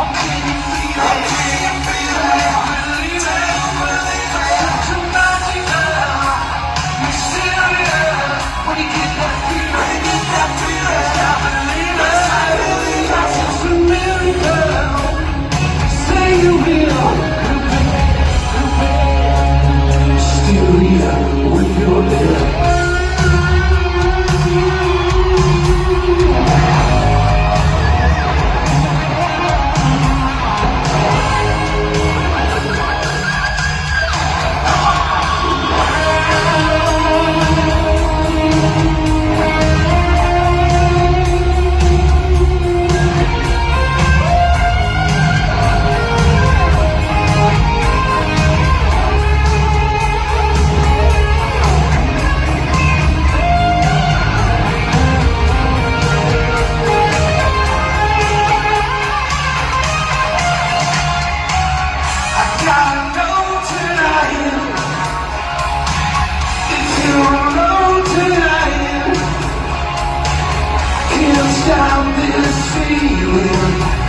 Okay. Down this ceiling